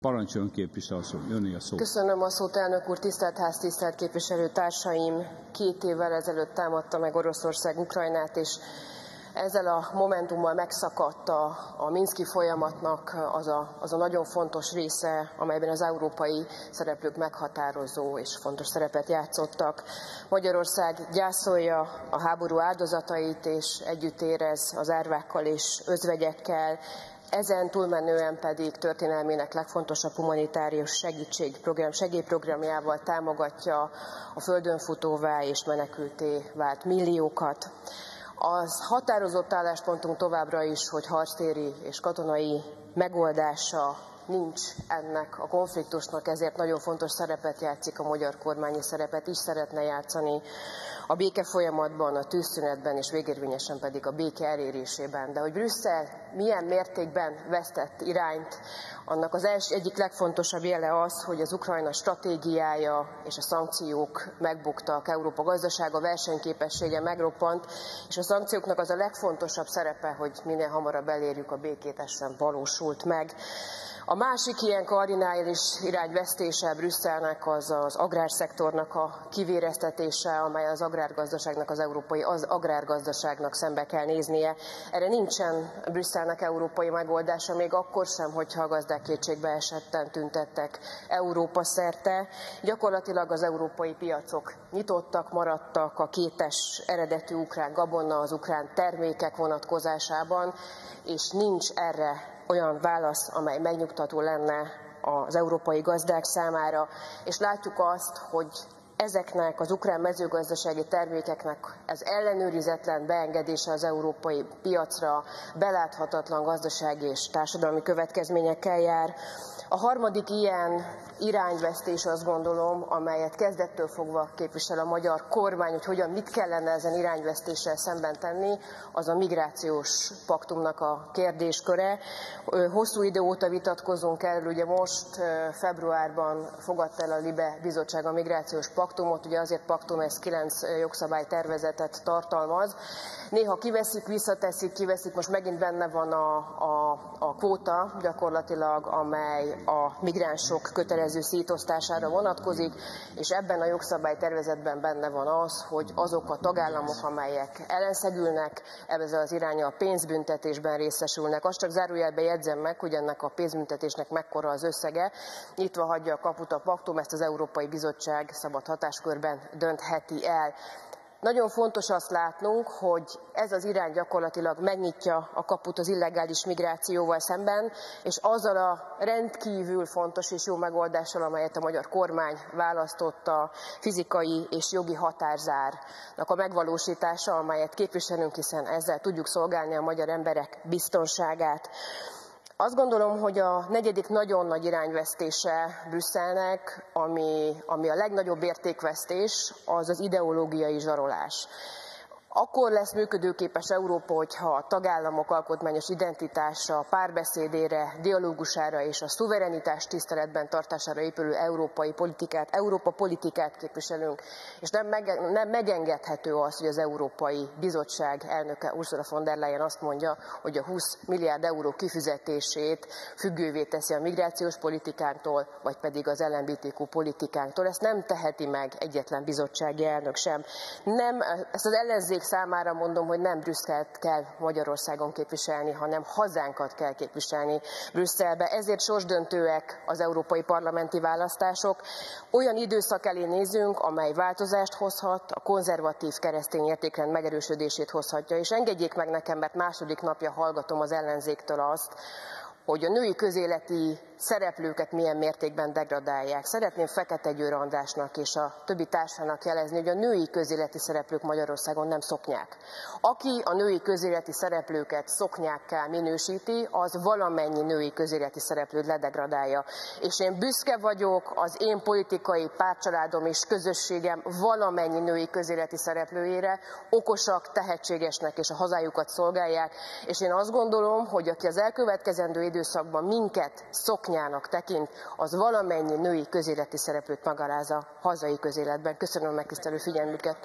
Parancsoljon képviselő asszony, a szó. Köszönöm a szót, elnök úr, tisztelt ház, tisztelt képviselőtársaim. Két évvel ezelőtt támadta meg Oroszország Ukrajnát, és ezzel a momentummal megszakadt a, Minszki folyamatnak az a, az a nagyon fontos része, amelyben az európai szereplők meghatározó és fontos szerepet játszottak. Magyarország gyászolja a háború áldozatait, és együtt érez az árvákkal és özvegyekkel, ezen túlmenően pedig történelmének legfontosabb humanitárius segítségprogram, segélyprogramjával támogatja a földön futóvá és menekülté vált milliókat. Az határozott álláspontunk továbbra is, hogy harctéri és katonai megoldása nincs ennek a konfliktusnak, ezért nagyon fontos szerepet játszik a magyar kormány, és szerepet is szeretne játszani a béke folyamatban, a tűzszünetben és végérvényesen pedig a béke elérésében. De hogy Brüsszel milyen mértékben vesztett irányt, annak az els, egyik legfontosabb jele az, hogy az Ukrajna stratégiája és a szankciók megbuktak, Európa gazdasága versenyképessége megroppant, és a szankcióknak az a legfontosabb szerepe, hogy minél hamarabb elérjük a békét, ez valósult meg. A másik ilyen kardinális irányvesztése Brüsszelnek az az agrárszektornak a kivéreztetése, amely az agrárgazdaságnak, az európai az agrárgazdaságnak szembe kell néznie. Erre nincsen Brüsszelnek európai megoldása, még akkor sem, hogyha a gazdák kétségbe esetten tüntettek Európa szerte. Gyakorlatilag az európai piacok nyitottak, maradtak a kétes eredetű ukrán gabona, az ukrán termékek vonatkozásában, és nincs erre olyan válasz, amely megnyugtató lenne az európai gazdák számára, és látjuk azt, hogy ezeknek az ukrán mezőgazdasági termékeknek az ellenőrizetlen beengedése az európai piacra beláthatatlan gazdasági és társadalmi következményekkel jár. A harmadik ilyen irányvesztés azt gondolom, amelyet kezdettől fogva képvisel a magyar kormány, hogy hogyan, mit kellene ezen irányvesztéssel szemben tenni, az a migrációs paktumnak a kérdésköre. Hosszú idő óta vitatkozunk erről, ugye most februárban fogadta el a LIBE bizottság a migrációs paktumot, ugye azért paktum ez kilenc jogszabálytervezetet tartalmaz. Néha kiveszik, visszateszik, kiveszik, most megint benne van a, a, a kvóta gyakorlatilag, amely a migránsok kötelező szétosztására vonatkozik, és ebben a jogszabálytervezetben benne van az, hogy azok a tagállamok, amelyek ellenszegülnek, ebben az iránya a pénzbüntetésben részesülnek. Azt csak zárójelbe jegyzem meg, hogy ennek a pénzbüntetésnek mekkora az összege. Nyitva hagyja a kaput a paktum, ezt az Európai Bizottság szabad hatáskörben döntheti el. Nagyon fontos azt látnunk, hogy ez az irány gyakorlatilag megnyitja a kaput az illegális migrációval szemben, és azzal a rendkívül fontos és jó megoldással, amelyet a magyar kormány választott a fizikai és jogi határzárnak a megvalósítása, amelyet képviselünk, hiszen ezzel tudjuk szolgálni a magyar emberek biztonságát. Azt gondolom, hogy a negyedik nagyon nagy irányvesztése Brüsszelnek, ami, ami a legnagyobb értékvesztés, az az ideológiai zsarolás. Akkor lesz működőképes Európa, hogyha a tagállamok alkotmányos identitása, párbeszédére, dialógusára és a szuverenitás tiszteletben tartására épülő európai politikát, Európa politikát képviselünk, és nem, mege, nem megengedhető az, hogy az Európai Bizottság elnöke Ursula von der Leyen azt mondja, hogy a 20 milliárd euró kifizetését függővé teszi a migrációs politikánktól, vagy pedig az LMBTQ politikánktól. Ezt nem teheti meg egyetlen bizottsági elnök sem. Nem, ezt az ellenzék számára mondom, hogy nem Brüsszelt kell Magyarországon képviselni, hanem hazánkat kell képviselni Brüsszelbe. Ezért sorsdöntőek az európai parlamenti választások. Olyan időszak elé nézünk, amely változást hozhat, a konzervatív keresztény értékrend megerősödését hozhatja. És engedjék meg nekem, mert második napja hallgatom az ellenzéktől azt, hogy a női közéleti szereplőket milyen mértékben degradálják. Szeretném Fekete Győr Andrásnak és a többi társának jelezni, hogy a női közéleti szereplők Magyarországon nem szoknyák. Aki a női közéleti szereplőket szoknyákká minősíti, az valamennyi női közéleti szereplőt ledegradálja. És én büszke vagyok az én politikai pártcsaládom és közösségem valamennyi női közéleti szereplőjére, okosak, tehetségesnek és a hazájukat szolgálják, és én azt gondolom, hogy aki az elkövetkezendő időszakban minket szok szoknyának tekint, az valamennyi női közéleti szereplőt magaráz a hazai közéletben. Köszönöm a megtisztelő figyelmüket.